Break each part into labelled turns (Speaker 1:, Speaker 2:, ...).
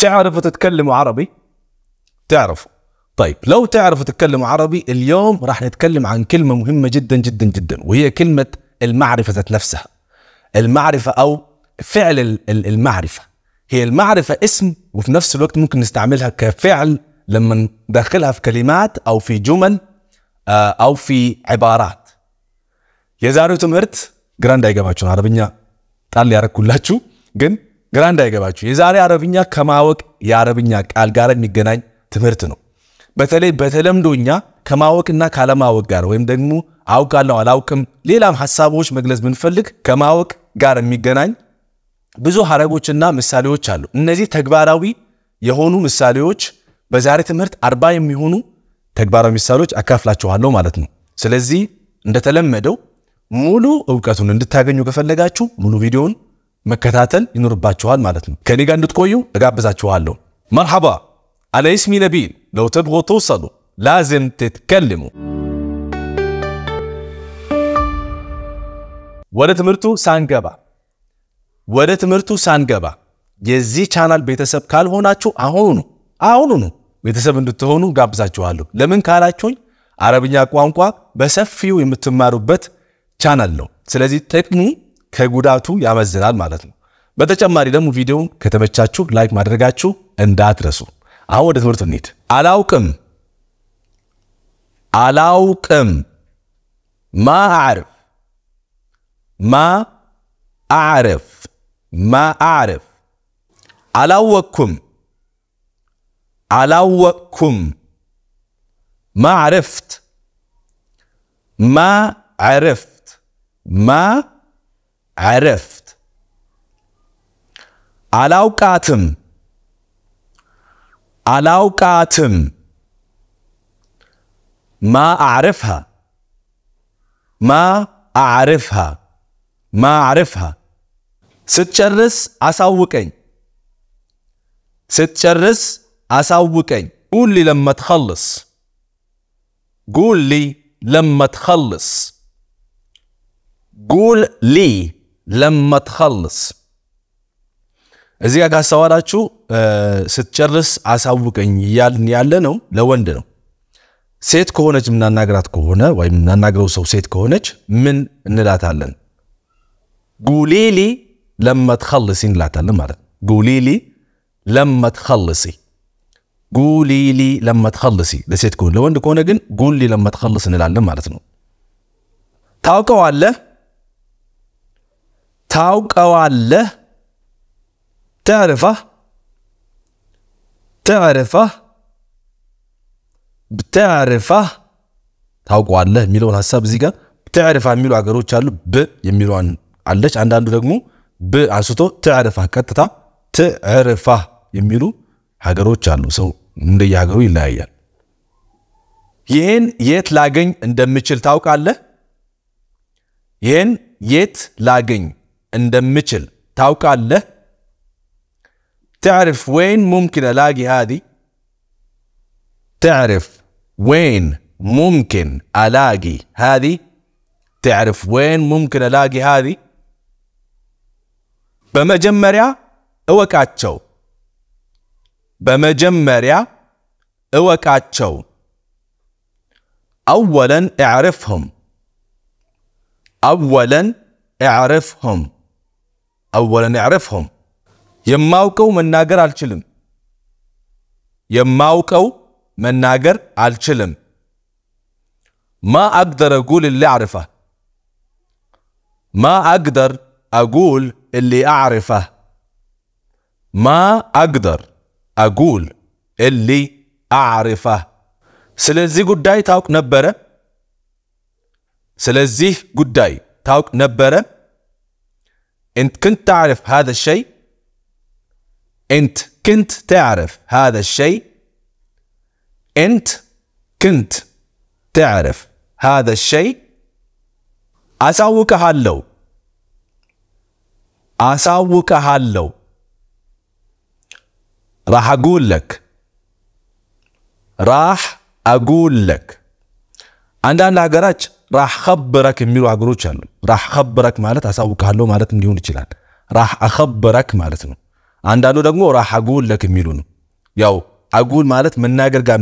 Speaker 1: تعرفوا تتكلموا عربي تعرفوا طيب لو تعرفوا تتكلموا عربي اليوم راح نتكلم عن كلمة مهمة جدا جدا جدا وهي كلمة المعرفة ذات نفسها المعرفة أو فعل ال- ال- المعرفة هي المعرفة اسم وفي نفس الوقت ممكن نستعملها كفعل لما ندخلها في كلمات أو في جمل آه، أو في عبارات የዛሬው ትምህርት ግራ እንዳይገባችሁ ነው። አረብኛ ጣል ያረኩላችሁ ግን ግራ እንዳይገባችሁ የዛሬ አረብኛ ከማወቅ የአረብኛ ቃል ጋር የሚገናኝ ትምህርት ነው። በተለይ በተለምዶ እኛ ከማወቅና ካለማወቅ ጋር ወይም ደግሞ አውቃለሁ አላውቅም፣ ሌላም ሀሳቦች መግለጽ ብንፈልግ ከማወቅ ጋር የሚገናኝ ብዙ ሀረጎችና ምሳሌዎች አሉ። እነዚህ ተግባራዊ የሆኑ ምሳሌዎች በዛሬ ትምህርት አርባ የሚሆኑ ተግባራዊ ምሳሌዎች አካፍላችኋለሁ ማለት ነው። ስለዚህ እንደተለመደው ሙሉ እውቀቱን እንድታገኙ ከፈለጋችሁ ሙሉ ቪዲዮውን መከታተል ይኖርባችኋል ማለት ነው። ከኔ ጋር እንድትቆዩ እጋብዛችኋለሁ። መርሐባ አነ እስሚ ነቢል ለው ተብጎ ተውሰሉ ላዝም ትትከልሙ። ወደ ትምህርቱ ሳንገባ ወደ ትምህርቱ ሳንገባ የዚህ ቻናል ቤተሰብ ካልሆናችሁ አሁኑ አሁኑኑ ቤተሰብ እንድትሆኑ ጋብዛችኋለሁ። ለምን ካላችሁኝ አረብኛ ቋንቋ በሰፊው የምትማሩበት ቻናል ነው። ስለዚህ ጥቅሙ ከጉዳቱ ያመዝናል ማለት ነው። በተጨማሪ ደግሞ ቪዲዮውን ከተመቻችሁ ላይክ ማድረጋችሁ እንዳትረሱ። አሁን ወደ ትምህርቱ እንሂድ። አላውቅም አላውቅም ማ አዕርፍ ማ አዕርፍ ማ አዕርፍ አላወቅኩም አላወቅኩም ማ ዕረፍት ማ ዕረፍት ማ ዕረፍት አላውቃትም አላውቃትም ማ አዕርፍሃ ማ አዕርፍሃ ማ አዕርፍሃ ስትጨርስ አሳውቀኝ ስትጨርስ አሳውቀኝ قول لي لما تخلص قول لي لما تخلص قول لي ለማ እዚህ ጋር ካስተዋላችሁ ስትጨርስ አሳውቀኝ እያልን ያለ ነው ለወንድ ነው። ሴት ከሆነች የምናናግራት ከሆነ ወይም የምናናግረው ሰው ሴት ከሆነች ምን እንላታለን? ጉሌሊ ለማ እንላታለን ማለት ነው። ጉሌሊ ለማ ጉሊሊ ለማ ለሴት ከሆነ፣ ለወንድ ከሆነ ግን ጉሊ ለማ እንላለን ማለት ነው። ታውቀዋለህ ታውቀዋለህ تعرفه تعرفه بتعرفه ታውቀዋለህ የሚለውን ሀሳብ እዚህ ጋር ትዕርፋ የሚሉ ሀገሮች አሉ። ብ የሚለዋን አለች። አንዳንዱ ደግሞ ብ አንስቶ ትዕርፋ ቀጥታ ትዕርፋ የሚሉ ሀገሮች አሉ። ሰው እንደየ ሀገሩ ይለያያል። ይህን የት ላገኝ እንደምችል ታውቃለህ? ይህን የት ላገኝ እንደምችል ታውቃለህ? تعرف وين ممكن الاقي هذه تعرف وين ممكن الاقي هذه تعرف وين ممكن الاقي هذه በመጀመሪያ እወቃቸው በመጀመሪያ እወቃቸው اولا اعرفهم اولا اعرفهم አወለን ያዕረፍሁም የማውቀው መናገር አልችልም። የማውቀው መናገር አልችልም። ማ አግደር አጉል እሊ አዕርፈ ማ አግደር አጉል እሊ አዕርፈ ማ አግደር አጉል እሊ አዕርፈ ስለዚህ ጉዳይ ታውቅ ነበረ። ስለዚህ ጉዳይ ታውቅ ነበረ። انت كنت تعرف هذا الشيء؟ انت كنت تعرف هذا الشيء؟ انت كنت تعرف هذا الشيء؟ አሳውቅሃለሁ አሳውቅሃለሁ راح أقول لك. راح أقول لك. عندنا قرأت ራህ ኸብረክ የሚሉ ሀገሮች አሉ። ራህ ኸብረክ ማለት አሳውቅሃለሁ ማለት ሊሆን ይችላል። ራህ አኸብረክ ማለት ነው። አንዳንዱ ደግሞ ራህ አጉል ለክ የሚሉ ነው። ያው አጉል ማለት መናገር ጋር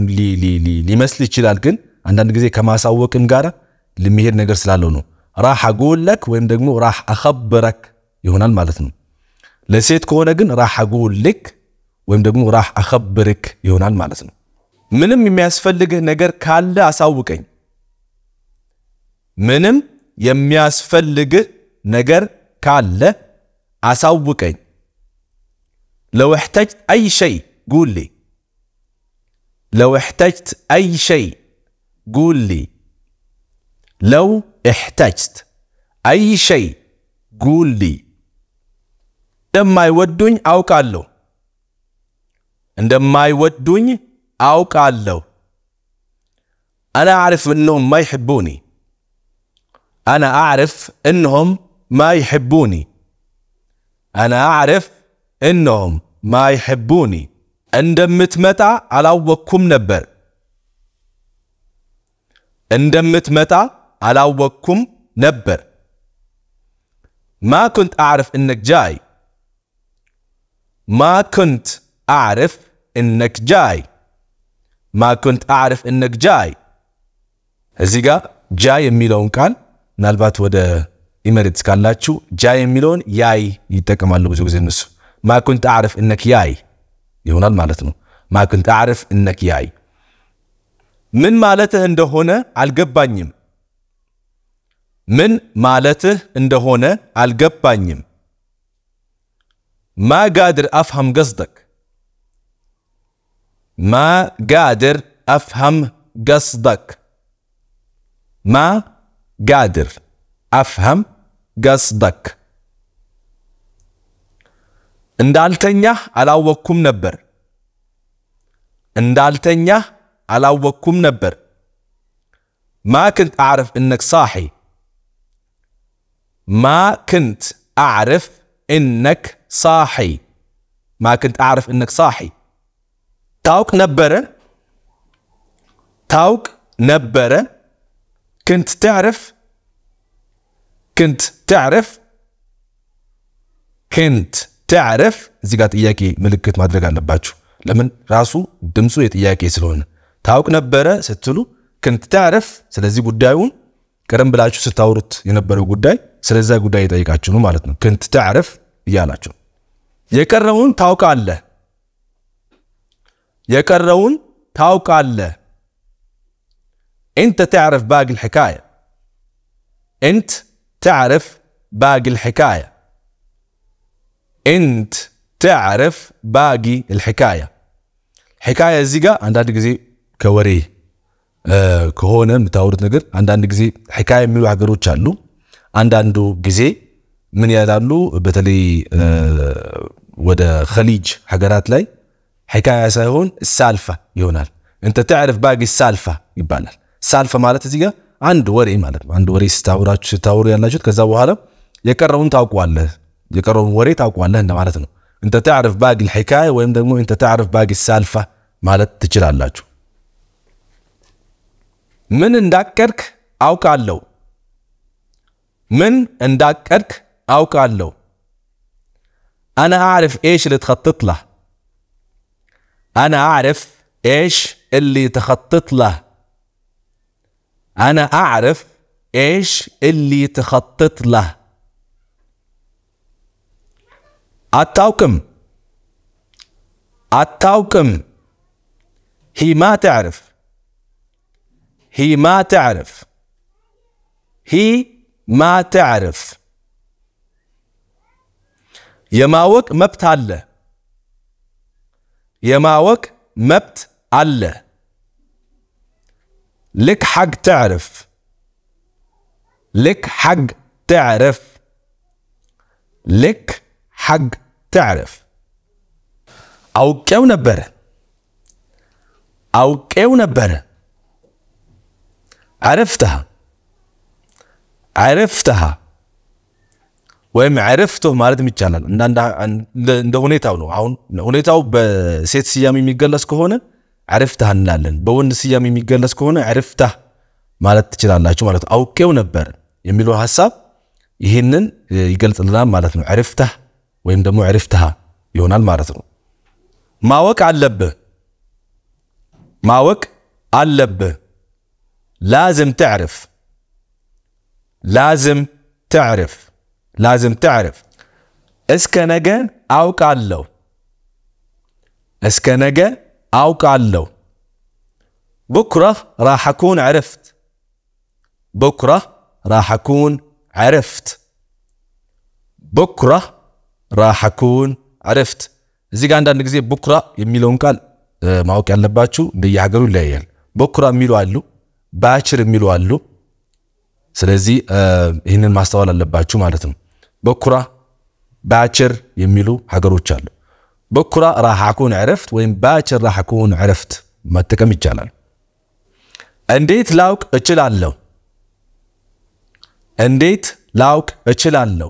Speaker 1: ሊመስል ይችላል፣ ግን አንዳንድ ጊዜ ከማሳወቅም ጋር ለሚሄድ ነገር ስላለው ነው። ራህ አጉል ለክ ወይም ደግሞ ራህ አኸብረክ ይሆናል ማለት ነው። ለሴት ከሆነ ግን ራህ አጉል ልክ ወይም ደግሞ ራህ አኸብርክ ይሆናል ማለት ነው። ምንም የሚያስፈልግህ ነገር ካለ አሳውቀኝ። ምንም የሚያስፈልግህ ነገር ካለ አሳውቀኝ። ለው እሕተጅት አይ ሸይ ጉል ሊ ለው እሕተጅት አይ ሸይ ጉል ሊ ለው እሕተጅት አይ ሸይ ጉል ሊ እንደማይወዱኝ አውቃለሁ እንደማይወዱኝ አውቃለሁ أنا أعرف إنهم ما يحبوني أنا أعرف إنهم ما يحبوني أنا أعرف إنهم ما يحبوني እንደምትመጣ አላወቅኩም ነበር እንደምትመጣ አላወቅኩም ነበር ما كنت أعرف إنك جاي ما كنت أعرف إنك جاي ما كنت أعرف إنك جاي እዚህ ጋር ጃ የሚለውን ቃል ምናልባት ወደ ኢሜሬትስ ካላችሁ ጃ የሚለውን ያይ ይጠቀማሉ ብዙ ጊዜ እነሱ ማ ኩንት አዕርፍ እነክ ያይ ይሆናል ማለት ነው። ማ ኩንት አዕርፍ እነክ ያይ ምን ማለትህ እንደሆነ አልገባኝም። ምን ማለትህ እንደሆነ አልገባኝም። ማ ጋድር አፍሃም ገስደክ ማ ጋድር አፍሃም ገስደክ ማ ጋድር አፍሃም ገስደክ እንዳልተኛህ አላወቅኩም ነበር። እንዳልተኛህ አላወቅኩም ነበር። ማ ክንት አዕርፍ እነክ ሳሒ ማ ክንት አዕርፍ እነክ ሳሒ ማ ክንት አዕርፍ እነክ ሳሒ ታውቅ ነበረ ታውቅ ነበረ كنت تعرف كنت تعرف كنت تعرف እዚህ ጋር ጥያቄ ምልክት ማድረግ አለባችሁ። ለምን ራሱ ድምፁ የጥያቄ ስለሆነ ታውቅ ነበረ ስትሉ ክንት ታዕረፍ። ስለዚህ ጉዳዩን ቀደም ብላችሁ ስታወሩት የነበረው ጉዳይ ስለዛ ጉዳይ የጠይቃችሁ ነው ማለት ነው። ክንት ታዕረፍ እያላችሁ የቀረውን ታውቃለህ። የቀረውን ታውቃለህ። انت تعرف باقي الحكايه انت تعرف باقي الحكايه انت تعرف باقي الحكايه حكايه እዚህ ጋር አንዳንድ ጊዜ ከወሬ ከሆነ የምታወሩት ነገር አንዳንድ ጊዜ ሕካያ የሚሉ ሀገሮች አሉ። አንዳንዱ ጊዜ ምን ያላሉ በተለይ ወደ ኸሊጅ ሀገራት ላይ ሕካያ ሳይሆን ሳልፋ ይሆናል። እንተ ትዕርፍ ባቂ ሳልፋ ይባላል። سالفة مالت زيجا عند وري مالت عند وري ستاورات ستاوري الله جد كذا وهذا يكررون تاوقوا له يكررون وري تاوقوا له إنه مالتنا أنت تعرف باقي الحكاية وين دمو أنت تعرف باقي السالفة مالت تجرى الله من اندكرك أو كالو من اندكرك أو كالو أنا أعرف إيش اللي تخطط له أنا أعرف إيش اللي تخطط له أنا أعرف إيش اللي تخطط له. اتاوكم اتاوكم هي ما تعرف. هي ما تعرف. هي ما تعرف. يا ماوك ما مبت يا ماوك ما علّه لك حق تعرف لك حق تعرف لك حق تعرف አውቄው ነበረ አውቄው ነበረ عرفتها عرفتها ወይም عرفته ማለትም ይቻላል። እንደ ሁኔታው ነው። አሁን ሁኔታው በሴት ስያሜ የሚገለጽ ከሆነ عرفتها እንላለን። በወንድ ስያሜ የሚገለጽ ከሆነ عرفتها ማለት ትችላላችሁ ማለት ነው። አውቄው ነበር የሚለው ሀሳብ ይህንን ይገልጽልናል ማለት ነው። عرفتها ወይም ደግሞ عرفتها ይሆናል ማለት ነው። ማወቅ አለብህ ማወቅ አለብህ ላዝም ትዕርፍ ላዝም ትዕርፍ ላዝም ትዕርፍ እስከ ነገ አውቃለሁ እስከ ነገ አውቃለሁ። ቡኩራ ራህ አኩን ዐረፍት። ቡኩራ ራህ አኩን ዐረፍት። ቡኩራ ራህ አኩን ዐረፍት። እዚህ ጋር አንዳንድ ጊዜ ቡኩራ የሚለውን ቃል ማወቅ ያለባችሁ እንደየሀገሩ ይለያያል። ቡኩራ የሚሉ አሉ፣ ባችር የሚሉ አሉ። ስለዚህ ይህንን ማስተዋል አለባችሁ ማለት ነው። ቡኩራ ባችር የሚሉ ሀገሮች አሉ። በኩራ ራህ አኩን ዕረፍት ወይም ባችር ራህ አኩን ዕረፍት መጠቀም ይቻላል። እንዴት ላውቅ እችላለሁ? እንዴት ላውቅ እችላለሁ?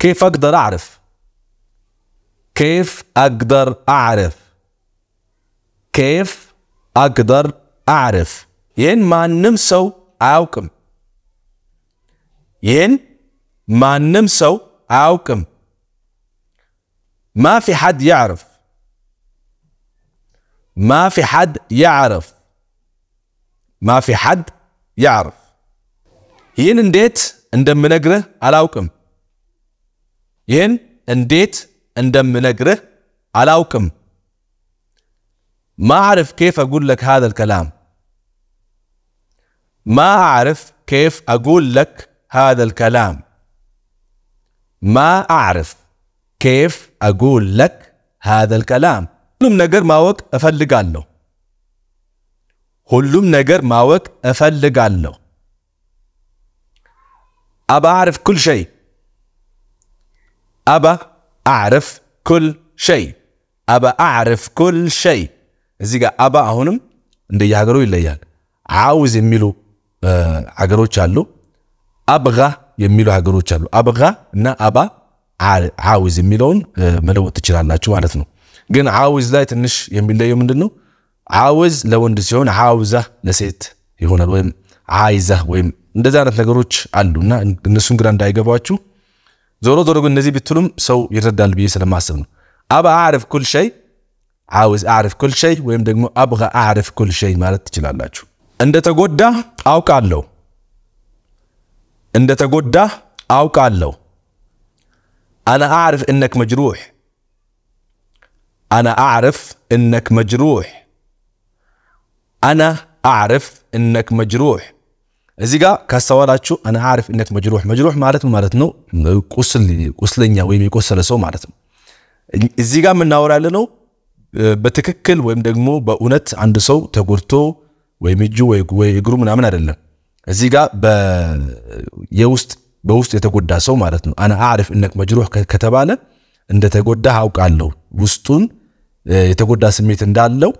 Speaker 1: ኬፍ አግደር አዕርፍ፣ ኬፍ አግደር አዕርፍ፣ ኬፍ አግደር አዕርፍ። ይህን ማንም ሰው አያውቅም። ይህን ማንም ሰው አያውቅም። ما في حد يعرف ما في حد يعرف ما في حد يعرف ይህን እንዴት እንደምነግርህ አላውቅም። ይህን እንዴት እንደምነግርህ አላውቅም። ما أعرف كيف أقول لك هذا الكلام ما أعرف كيف أقول لك هذا الكلام ما أعرف كيف أقول لك هذا الكلام ሁሉም ነገር ማወቅ እፈልጋለሁ። ሁሉም ነገር ማወቅ እፈልጋለሁ። أبى أعرف كل شيء أبى أعرف كل شيء أبى أعرف كل شيء እዚህ ጋር አባ አሁንም እንደየሀገሩ ይለያል። ዓውዝ የሚሉ ሀገሮች አሉ። አብጋ የሚሉ ሀገሮች አሉ። አብጋ እና አባ ዓውዝ የሚለውን መለወጥ ትችላላችሁ ማለት ነው። ግን ዓውዝ ላይ ትንሽ የሚለየው ምንድን ነው? ዓውዝ ለወንድ ሲሆን ዓውዛ ለሴት ይሆናል። ወይም አይዛ ወይም እንደዚህ አይነት ነገሮች አሉ እና እነሱን ግራ እንዳይገባችሁ ዞሮ ዞሮ ግን እነዚህ ብትሉም ሰው ይረዳል ብዬ ስለማስብ ነው። አባ አዕርፍ ኩል ሸይ ዓውዝ አዕርፍ ኩል ሸይ ወይም ደግሞ አብጋ አዕርፍ ኩል ሸይ ማለት ትችላላችሁ። እንደተጎዳ አውቃለሁ። እንደተጎዳ አውቃለሁ። አና አዕርፍ እነክ መጅሩሕ አና አዕርፍ እነክ መጅሩሕ አና አዕርፍ እነክ መጅሩሕ እዚህ ጋር ካስተዋላችሁ አና አዕርፍ እነክ መጅሩሕ መጅሩሕ ማለት ማለት ነው? ቁስለኛ ወይም የቆሰለ ሰው ማለት ነው። እዚህ ጋር የምናወራ ያለ ነው በትክክል ወይም ደግሞ በእውነት አንድ ሰው ተጎድቶ ወይም እጁ ወይ እግሩ ምናምን አይደለም። እዚህ ጋር የውስጥ በውስጥ የተጎዳ ሰው ማለት ነው። አና አዕርፍ እነክ መጅሩሕ ከተባለ እንደተጎዳ አውቃለሁ። ውስጡን የተጎዳ ስሜት እንዳለው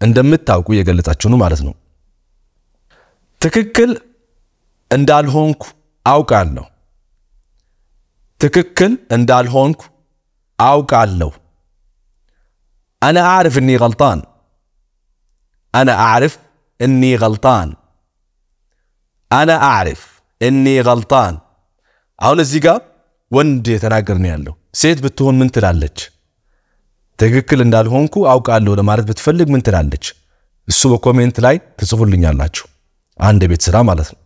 Speaker 1: እንደምታውቁ እየገለጻችሁ ነው ማለት ነው። ትክክል እንዳልሆንኩ አውቃለሁ። ትክክል እንዳልሆንኩ አውቃለሁ። አና አዕርፍ እኒ ገልጣን አና አዕርፍ እኒ ገልጣን አና አዕርፍ እኒ ገልጣን። አሁን እዚህ ጋር ወንድ የተናገር ነው ያለው። ሴት ብትሆን ምን ትላለች? ትክክል እንዳልሆንኩ አውቃለሁ ለማለት ብትፈልግ ምን ትላለች? እሱ በኮሜንት ላይ ትጽፉልኛላችሁ። አንድ የቤት ስራ ማለት ነው።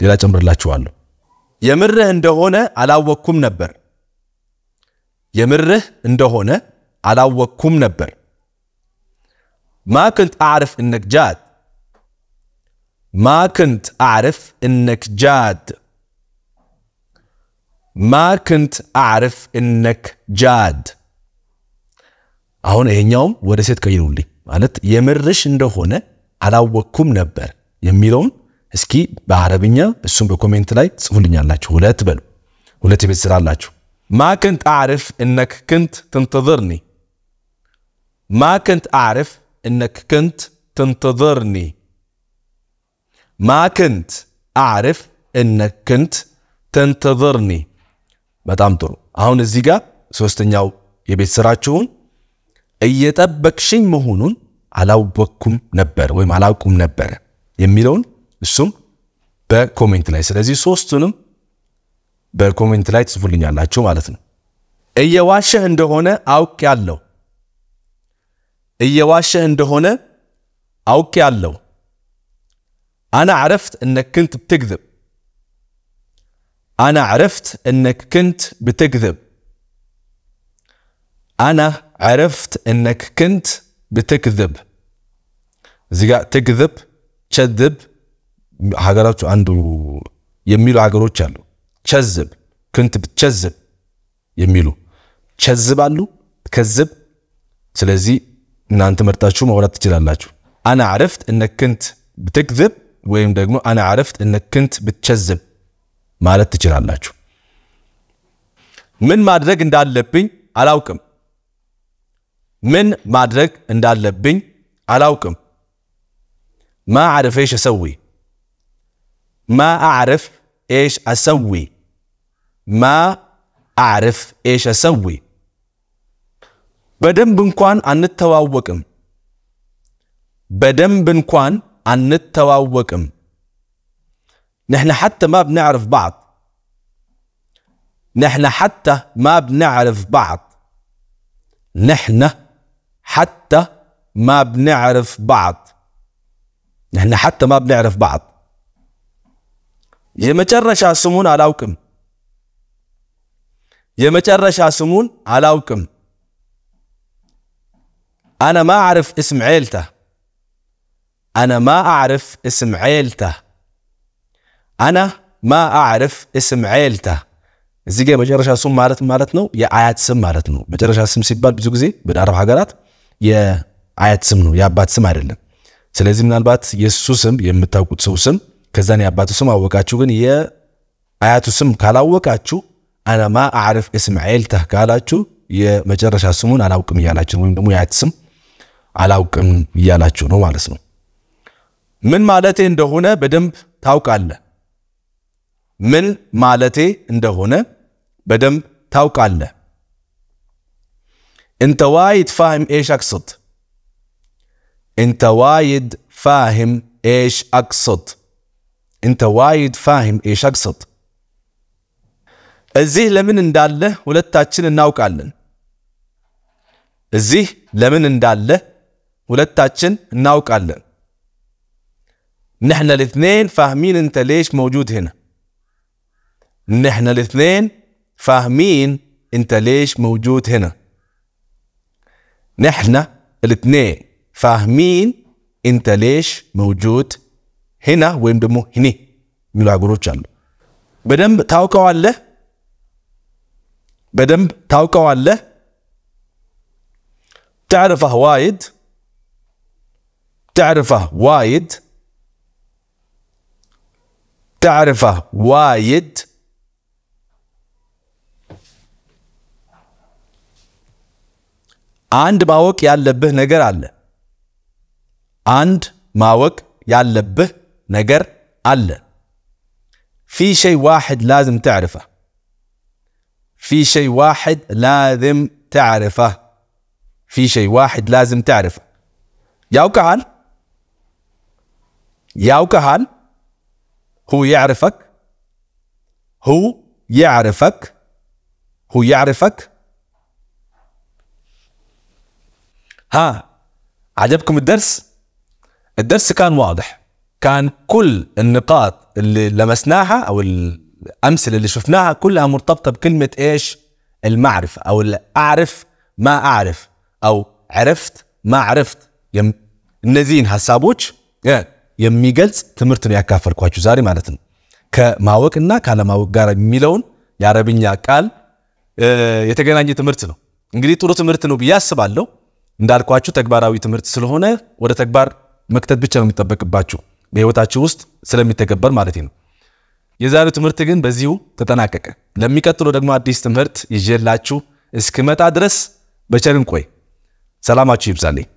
Speaker 1: ሌላ ጨምርላችኋለሁ። የምርህ እንደሆነ አላወቅኩም ነበር። የምርህ እንደሆነ አላወቅኩም ነበር። ማ ክንት አዕርፍ እነክ ጃድ ما كنت أعرف إنك جاد ما كنت أعرف إنك جاد አሁን ይሄኛውም ወደ ሴት ቀይሩልኝ ማለት የምርሽ እንደሆነ አላወቅኩም ነበር የሚለውን እስኪ በአረብኛ እሱም በኮሜንት ላይ ጽፉልኛላችሁ። ሁለት በሉ ሁለት የቤት ስራ አላችሁ። ማ ክንት አዕርፍ እነክ ክንት ትንትظርኒ ማ ክንት አዕርፍ እነክ ክንት ትንትظርኒ ማ ክንት አዕርፍ እነክ ክንት ትንትظርኒ። በጣም ጥሩ። አሁን እዚህ ጋር ሶስተኛው የቤት ስራችሁን እየጠበቅሽኝ መሆኑን አላወቅኩም ነበር ወይም አላውቁም ነበረ የሚለውን እሱም በኮሜንት ላይ ስለዚህ ሶስቱንም በኮሜንት ላይ ትጽፉልኛላችሁ ማለት ነው። እየዋሸህ እንደሆነ አውቅ ያለው እየዋሸህ እንደሆነ አውቅ ያለው أنا عرفت إنك كنت بتكذب أنا عرفت إنك كنت بتكذب أنا عرفت إنك كنت بتكذب እዚህ ጋር ትክዝብ ቸዝብ ሀገራቱ አንዱ የሚሉ ሀገሮች አሉ። ቸዝብ ክንት ብትቸዝብ የሚሉ ቸዝባሉ ከዝብ። ስለዚህ እናንተ መርጣችሁ ማውራት ትችላላችሁ። አና عرفت انك كنت بتكذب ወይም ደግሞ አነ አረፍት እነ ክንት ብትቸዝብ ማለት ትችላላችሁ። ምን ማድረግ እንዳለብኝ አላውቅም። ምን ማድረግ እንዳለብኝ አላውቅም። ማ አዕርፍ ኤሽ አሰዊ ማ አዕርፍ ኤሽ አሰዊ ማ አዕርፍ ኤሽ አሰዊ በደንብ እንኳን አንተዋወቅም። በደንብ እንኳን አንተዋወቅም نحن حتى ما بنعرف بعض نحن حتى ما بنعرف بعض نحن حتى ما بنعرف بعض نحن حتى ما بنعرف بعض የመጨረሻ ስሙን አላውቅም የመጨረሻ ስሙን አላውቅም أنا ما أعرف اسم عيلته أنا ما أعرف اسم عيلته أنا ما أعرف اسم عيلته እዚህ ጋ የመጨረሻ ስም ማለት ማለት ነው የአያት ስም ማለት ነው። መጨረሻ ስም ሲባል ብዙ ጊዜ በአረብ ሀገራት የአያት ስም ነው፣ የአባት ስም አይደለም። ስለዚህ ምናልባት የእሱ ስም የምታውቁት ሰው ስም ከዛን የአባቱ ስም አወቃችሁ፣ ግን የአያቱ ስም ካላወቃችሁ አና ማ አዕርፍ እስም ዐይልተህ ካላችሁ የመጨረሻ ስሙን አላውቅም እያላችሁ ወይም ደግሞ የአያት ስም አላውቅም እያላችሁ ነው ማለት ነው። ምን ማለቴ እንደሆነ በደንብ ታውቃለህ። ምን ማለቴ እንደሆነ በደንብ ታውቃለህ። انت وايد فاهم ايش اقصد انت وايد فاهم ايش اقصد انت وايد فاهم ايش اقصد እዚህ ለምን እንዳለ ሁለታችን እናውቃለን። እዚህ ለምን እንዳለ ሁለታችን እናውቃለን። نحن الاثنين فاهمين انت ليش موجود هنا نحن الاثنين فاهمين انت ليش موجود هنا نحن الاثنين فاهمين انت ليش موجود هنا ወይም ደግሞ ህኔ የሚሉ ሀገሮች አሉ። በደንብ ታውቀዋለህ፣ በደንብ ታውቀዋለህ። تعرفه وايد تعرفه وايد تعرفه وايد አንድ ማወቅ ያለብህ ነገር አለ። አንድ ማወቅ ያለብህ ነገር አለ። في شيء واحد لازم تعرفه في شيء واحد لازم تعرفه في شيء واحد لازم تعرفه ያውቀሃል ያውቀሃል هو يعرفك؟ هو يعرفك؟ هو يعرفك؟ ها عجبكم الدرس؟ الدرس كان واضح. كان كل النقاط اللي لمسناها أو الأمثلة اللي شفناها كلها مرتبطة بكلمة إيش؟ المعرفة أو اعرف ما أعرف أو عرفت ما عرفت. يم نزين هسابوتش؟ yeah. የሚገልጽ ትምህርት ነው ያካፈልኳችሁ ዛሬ ማለት ነው። ከማወቅና ካለማወቅ ጋር የሚለውን የአረብኛ ቃል የተገናኘ ትምህርት ነው። እንግዲህ ጥሩ ትምህርት ነው ብዬ አስባለሁ። እንዳልኳችሁ ተግባራዊ ትምህርት ስለሆነ ወደ ተግባር መክተት ብቻ ነው የሚጠበቅባችሁ በህይወታችሁ ውስጥ ስለሚተገበር ማለት ነው። የዛሬው ትምህርት ግን በዚሁ ተጠናቀቀ። ለሚቀጥለው ደግሞ አዲስ ትምህርት ይዤላችሁ እስክመጣ ድረስ በቸርን ቆይ። ሰላማችሁ ይብዛልኝ።